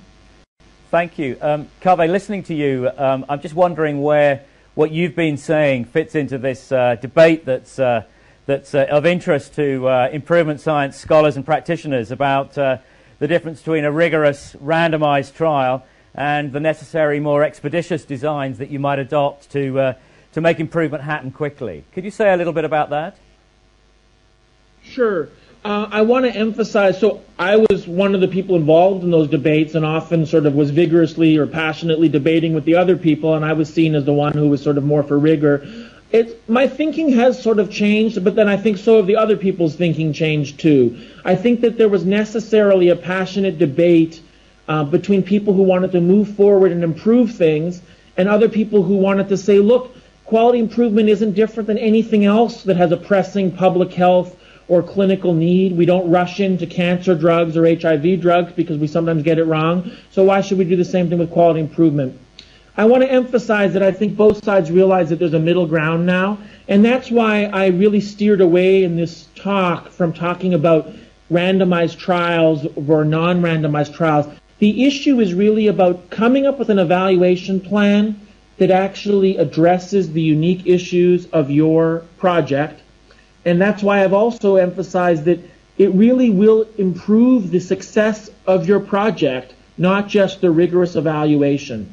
Thank you. Um, listening to you, um, I'm just wondering where what you've been saying fits into this uh, debate that's, uh, that's uh, of interest to uh, improvement science scholars and practitioners about uh, the difference between a rigorous randomized trial and the necessary more expeditious designs that you might adopt to, uh, to make improvement happen quickly. Could you say a little bit about that? Sure. Uh, I want to emphasize, so I was one of the people involved in those debates and often sort of was vigorously or passionately debating with the other people, and I was seen as the one who was sort of more for rigor. It, my thinking has sort of changed, but then I think so have the other people's thinking changed too. I think that there was necessarily a passionate debate uh, between people who wanted to move forward and improve things and other people who wanted to say, look, quality improvement isn't different than anything else that has a pressing public health or clinical need. We don't rush into cancer drugs or HIV drugs because we sometimes get it wrong. So why should we do the same thing with quality improvement? I want to emphasize that I think both sides realize that there's a middle ground now, and that's why I really steered away in this talk from talking about randomized trials or non-randomized trials. The issue is really about coming up with an evaluation plan that actually addresses the unique issues of your project and that's why I've also emphasized that it really will improve the success of your project, not just the rigorous evaluation.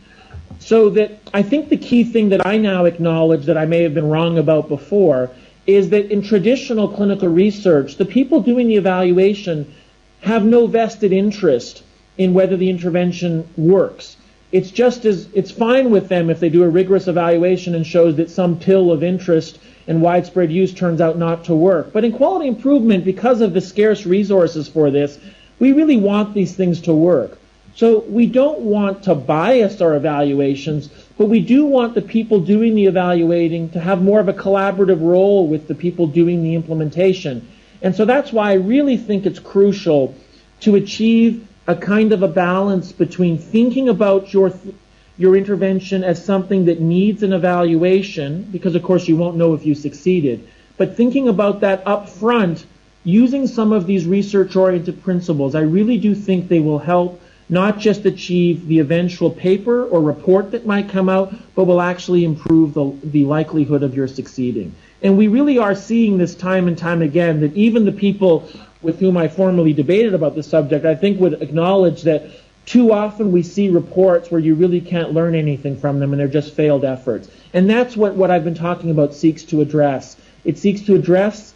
So that I think the key thing that I now acknowledge that I may have been wrong about before is that in traditional clinical research, the people doing the evaluation have no vested interest in whether the intervention works. It's just as it's fine with them if they do a rigorous evaluation and shows that some pill of interest and widespread use turns out not to work. But in quality improvement, because of the scarce resources for this, we really want these things to work. So we don't want to bias our evaluations, but we do want the people doing the evaluating to have more of a collaborative role with the people doing the implementation. And so that's why I really think it's crucial to achieve a kind of a balance between thinking about your th- your intervention as something that needs an evaluation, because of course you won't know if you succeeded, but thinking about that up front, using some of these research-oriented principles, I really do think they will help not just achieve the eventual paper or report that might come out, but will actually improve the, the likelihood of your succeeding. And we really are seeing this time and time again that even the people with whom I formally debated about the subject, I think would acknowledge that too often we see reports where you really can't learn anything from them and they're just failed efforts. And that's what, what I've been talking about seeks to address. It seeks to address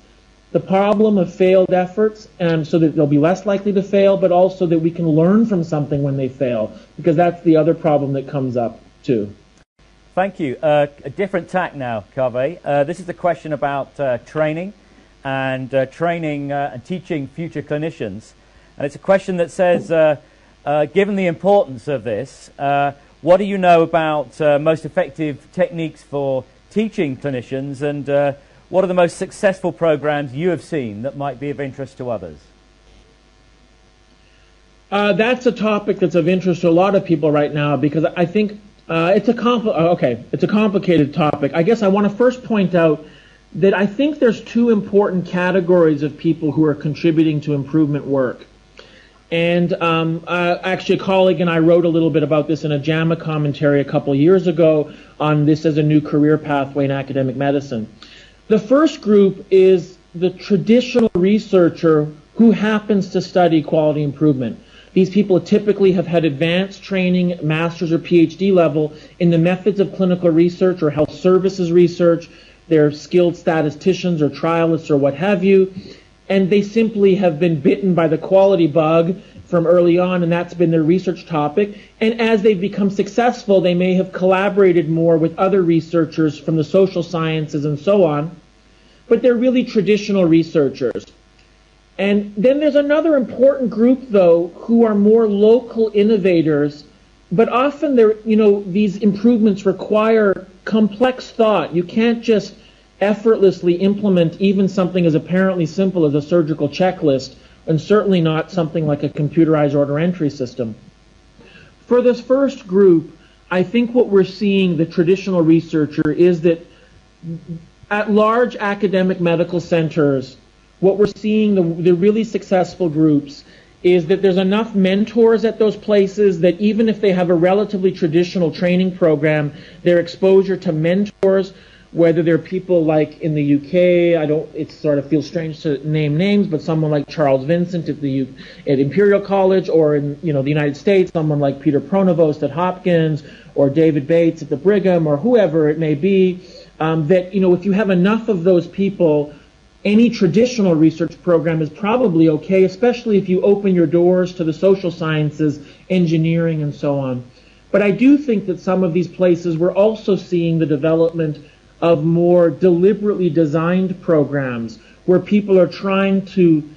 the problem of failed efforts and so that they'll be less likely to fail, but also that we can learn from something when they fail, because that's the other problem that comes up too. Thank you. Uh, a different tack now, Kaveh. Uh, this is a question about uh, training and uh, training uh, and teaching future clinicians. And it's a question that says, uh, given the importance of this, uh, what do you know about uh, most effective techniques for teaching clinicians and uh, what are the most successful programs you have seen that might be of interest to others? Uh, that's a topic that's of interest to a lot of people right now because I think uh, it's a compl- okay, it's a complicated topic. I guess I want to first point out that I think there's two important categories of people who are contributing to improvement work. And um, uh, actually, a colleague and I wrote a little bit about this in a JAMA commentary a couple years ago on this as a new career pathway in academic medicine. The first group is the traditional researcher who happens to study quality improvement. These people typically have had advanced training, master's or PhD level, in the methods of clinical research or health services research. They're skilled statisticians or trialists or what have you and they simply have been bitten by the quality bug from early on, and that's been their research topic. And as they've become successful, they may have collaborated more with other researchers from the social sciences and so on, but they're really traditional researchers. And then there's another important group, though, who are more local innovators, but often they're, you know, these improvements require complex thought. You can't just effortlessly implement even something as apparently simple as a surgical checklist, and certainly not something like a computerized order entry system. For this first group, I think what we're seeing, the traditional researcher, is that at large academic medical centers, what we're seeing, the, the really successful groups, is that there's enough mentors at those places that even if they have a relatively traditional training program, their exposure to mentors, whether they're people like in the UK, I don't, it sort of feels strange to name names, but someone like Charles Vincent at the at Imperial College, or in you know the United States, someone like Peter Pronovost at Hopkins, or David Bates at the Brigham, or whoever it may be, um, that you know if you have enough of those people any traditional research program is probably okay, especially if you open your doors to the social sciences, engineering, and so on. But I do think that some of these places we're also seeing the development of more deliberately designed programs where people are trying to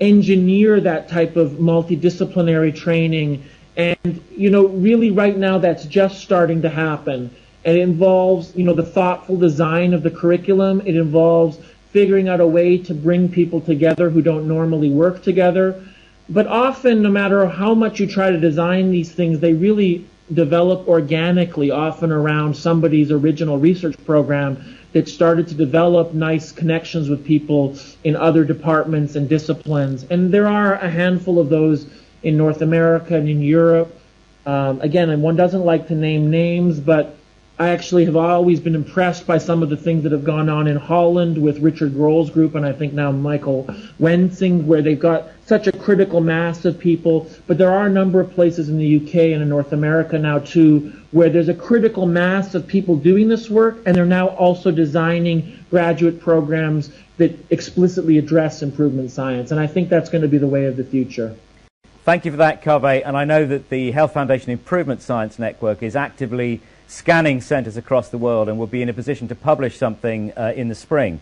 engineer that type of multidisciplinary training. And, you know, really right now that's just starting to happen. And it involves, you know, the thoughtful design of the curriculum. It involves figuring out a way to bring people together who don't normally work together. But often, no matter how much you try to design these things, they really develop organically, often around somebody's original research program that started to develop nice connections with people in other departments and disciplines. And there are a handful of those in North America and in Europe. Um, again, and one doesn't like to name names, but I actually have always been impressed by some of the things that have gone on in Holland with Richard Grol's group, and I think now Michael Wensing, where they've got such a critical mass of people. But there are a number of places in the UK and in North America now too, where there's a critical mass of people doing this work, and they're now also designing graduate programs that explicitly address improvement science. And I think that's going to be the way of the future. Thank you for that, Kaveh. And I know that the Health Foundation Improvement Science Network is actively scanning centres across the world and will be in a position to publish something uh, in the spring.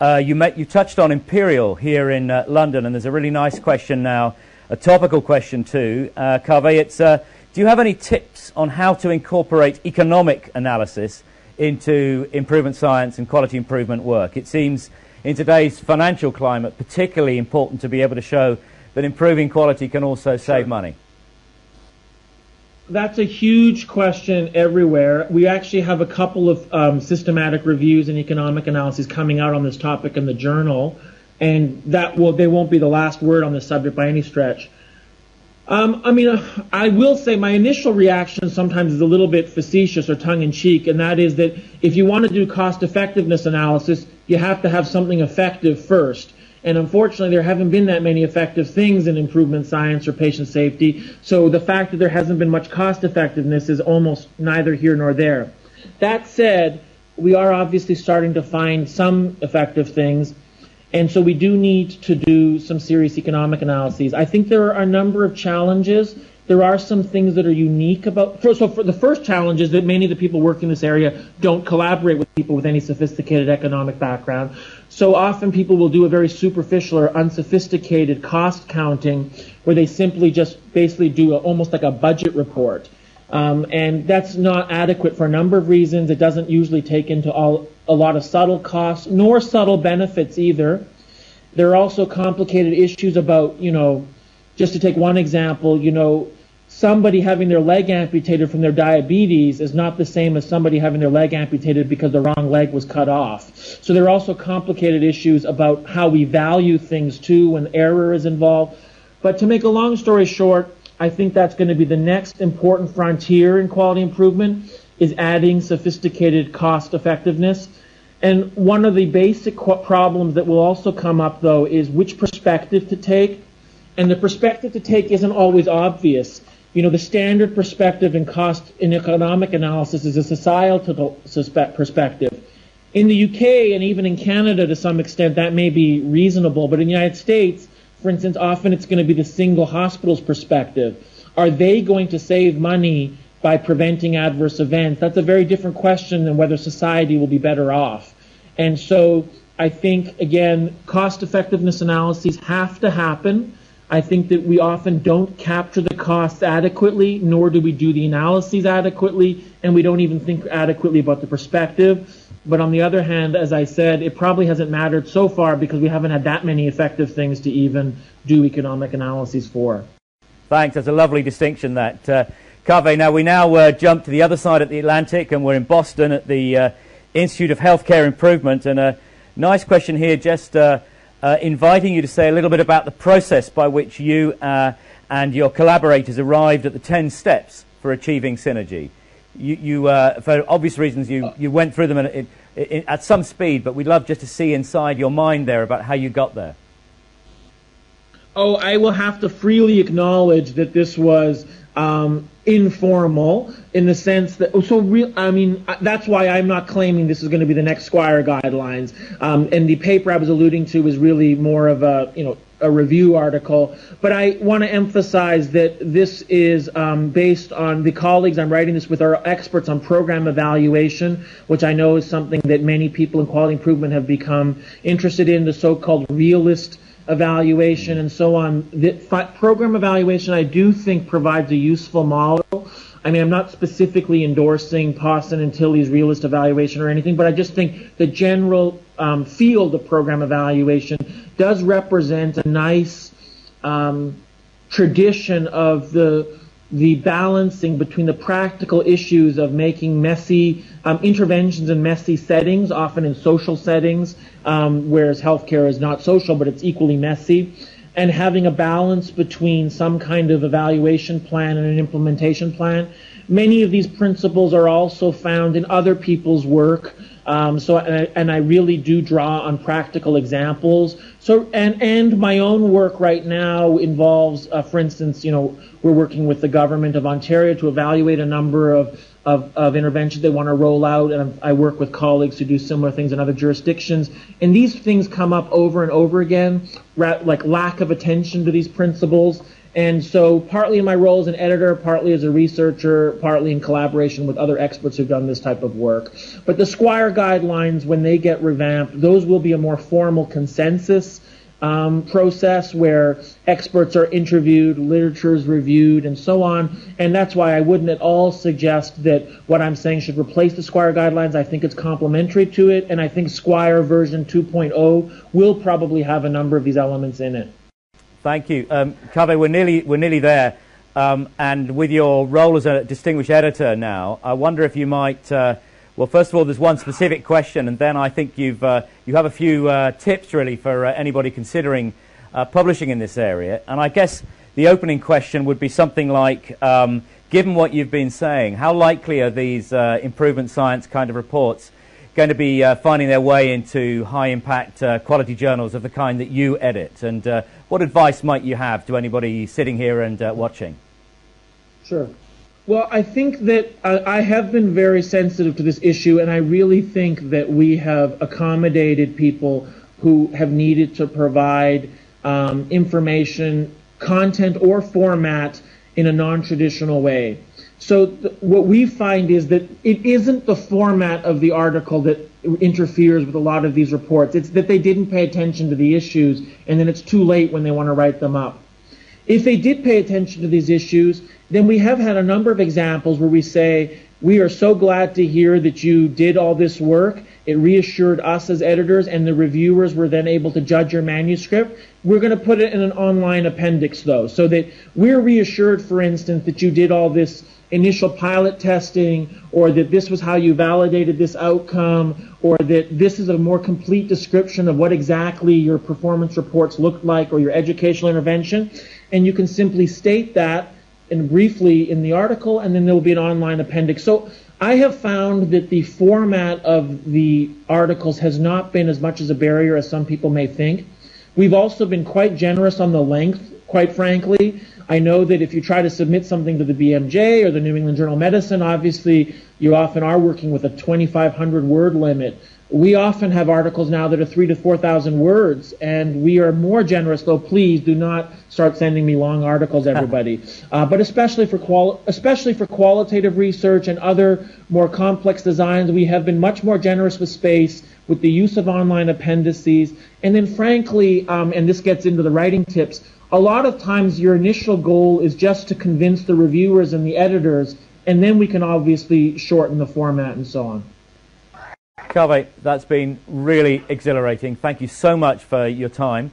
Uh, you, met, you, touched on Imperial here in uh, London, and there's a really nice question now, a topical question too. Uh, Kaveh, it's, uh, do you have any tips on how to incorporate economic analysis into improvement science and quality improvement work? It seems in today's financial climate particularly important to be able to show that improving quality can also save money. That's a huge question everywhere. We actually have a couple of um, systematic reviews and economic analyses coming out on this topic in the journal, and that will they won't be the last word on this subject by any stretch. Um, I mean, uh, I will say my initial reaction sometimes is a little bit facetious or tongue in cheek, and that is that if you want to do cost effectiveness analysis, you have to have something effective first. And unfortunately, there haven't been that many effective things in improvement science or patient safety. So the fact that there hasn't been much cost effectiveness is almost neither here nor there. That said, we are obviously starting to find some effective things. And so we do need to do some serious economic analyses. I think there are a number of challenges. There are some things that are unique about. So, for the first challenge is that many of the people working in this area don't collaborate with people with any sophisticated economic background. So often people will do a very superficial or unsophisticated cost counting where they simply just basically do a, almost like a budget report. Um, and that's not adequate for a number of reasons. It doesn't usually take into all, a lot of subtle costs, nor subtle benefits either. There are also complicated issues about, you know, just to take one example, you know, somebody having their leg amputated from their diabetes is not the same as somebody having their leg amputated because the wrong leg was cut off. So there are also complicated issues about how we value things too when error is involved. But to make a long story short, I think that's going to be the next important frontier in quality improvement is adding sophisticated cost effectiveness. And one of the basic problems that will also come up though is which perspective to take. And the perspective to take isn't always obvious you know, the standard perspective in cost in economic analysis is a societal perspective. In the UK and even in Canada, to some extent, that may be reasonable, but in the United States, for instance, often it's going to be the single hospital's perspective. Are they going to save money by preventing adverse events? That's a very different question than whether society will be better off. And so I think, again, cost effectiveness analyses have to happen. I think that we often don't capture the costs adequately, nor do we do the analyses adequately, and we don't even think adequately about the perspective. But on the other hand, as I said, it probably hasn't mattered so far because we haven't had that many effective things to even do economic analyses for. Thanks. That's a lovely distinction, that. Uh, now we now uh, jump to the other side of the Atlantic, and we're in Boston at the uh, Institute of Healthcare Improvement. And a nice question here, just uh, uh, inviting you to say a little bit about the process by which you uh, and your collaborators arrived at the 10 steps for achieving synergy you, you uh, for obvious reasons, you, you went through them in, in, in, at some speed, but we'd love just to see inside your mind there about how you got there. Oh, I will have to freely acknowledge that this was um, informal in the sense that so real. I mean, that's why I'm not claiming this is going to be the next Squire guidelines. Um, and the paper I was alluding to is really more of a you know a review article. But I want to emphasize that this is um, based on the colleagues. I'm writing this with our experts on program evaluation, which I know is something that many people in quality improvement have become interested in, the so-called realist evaluation and so on. The program evaluation, I do think, provides a useful model. I mean, I'm not specifically endorsing Pawson and Tilley's realist evaluation or anything, but I just think the general um, field of program evaluation does represent a nice um, tradition of the the balancing between the practical issues of making messy um, interventions in messy settings, often in social settings, um, whereas healthcare is not social, but it's equally messy, and having a balance between some kind of evaluation plan and an implementation plan. Many of these principles are also found in other people's work. Um, so, and I, and I, really do draw on practical examples. So, and and my own work right now involves, uh, for instance, you know, we're working with the government of Ontario to evaluate a number of of, of interventions they want to roll out, and I work with colleagues who do similar things in other jurisdictions. And these things come up over and over again, like lack of attention to these principles. And so, partly in my role as an editor, partly as a researcher, partly in collaboration with other experts who've done this type of work. But the Squire guidelines, when they get revamped, those will be a more formal consensus um, process where experts are interviewed, literature is reviewed, and so on. And that's why I wouldn't at all suggest that what I'm saying should replace the Squire guidelines. I think it's complementary to it, and I think Squire version 2.0 will probably have a number of these elements in it. Thank you. Um, Kaveh, we're nearly, we're nearly there. Um, and with your role as a distinguished editor now, I wonder if you might, uh, well, first of all, there's one specific question, and then I think you've, uh, you have a few uh, tips really for uh, anybody considering uh, publishing in this area. And I guess the opening question would be something like, um, given what you've been saying, how likely are these uh, improvement science kind of reports going to be uh, finding their way into high impact uh, quality journals of the kind that you edit? And what advice might you have to anybody sitting here and watching? Sure. Well, I think that uh, I have been very sensitive to this issue, and I really think that we have accommodated people who have needed to provide um, information, content, or format in a non traditional way. So th- what we find is that it isn't the format of the article that interferes with a lot of these reports. It's that they didn't pay attention to the issues, and then it's too late when they want to write them up. If they did pay attention to these issues, then we have had a number of examples where we say, we are so glad to hear that you did all this work. It reassured us as editors, and the reviewers were then able to judge your manuscript. We're going to put it in an online appendix, though, so that we're reassured, for instance, that you did all this initial pilot testing or that this was how you validated this outcome or that this is a more complete description of what exactly your performance reports looked like or your educational intervention. And you can simply state that and briefly in the article and then there will be an online appendix. So I have found that the format of the articles has not been as much as a barrier as some people may think. We've also been quite generous on the length, quite frankly. I know that if you try to submit something to the BMJ or the New England Journal of Medicine, obviously you often are working with a 2,500 word limit. We often have articles now that are three to 4,000 words, and we are more generous, though please do not start sending me long articles, everybody. uh, but especially for, quali- especially for qualitative research and other more complex designs, we have been much more generous with space, with the use of online appendices, and then frankly, um, and this gets into the writing tips, a lot of times your initial goal is just to convince the reviewers and the editors, and then we can obviously shorten the format and so on. Kaveh, that's been really exhilarating. Thank you so much for your time.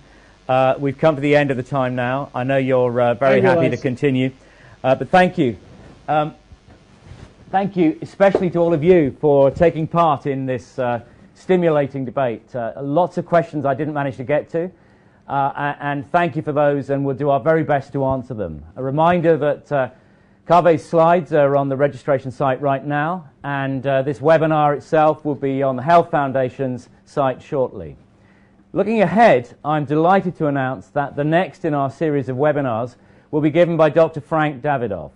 Uh, we've come to the end of the time now. I know you're uh, very happy to continue, uh, but thank you. Um, thank you, especially to all of you for taking part in this uh, stimulating debate. Uh, lots of questions I didn't manage to get to, uh, and thank you for those, and we'll do our very best to answer them. A reminder that Kaveh's slides are on the registration site right now, and uh, this webinar itself will be on the Health Foundation's site shortly. Looking ahead, I'm delighted to announce that the next in our series of webinars will be given by Dr. Frank Davidoff.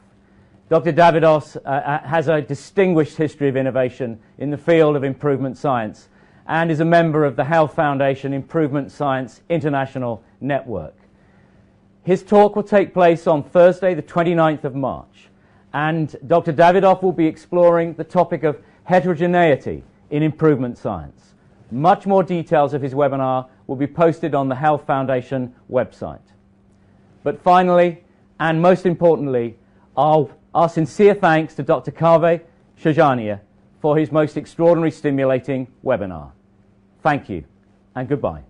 Dr. Davidoff uh, uh, has a distinguished history of innovation in the field of improvement science and is a member of the Health Foundation Improvement Science International Network. His talk will take place on Thursday, the 29th of March, and Dr. Davidoff will be exploring the topic of heterogeneity in improvement science. Much more details of his webinar will be posted on the Health Foundation website. But finally, and most importantly, our, our sincere thanks to Dr. Kaveh Shojania for his most extraordinary stimulating webinar. Thank you, and goodbye.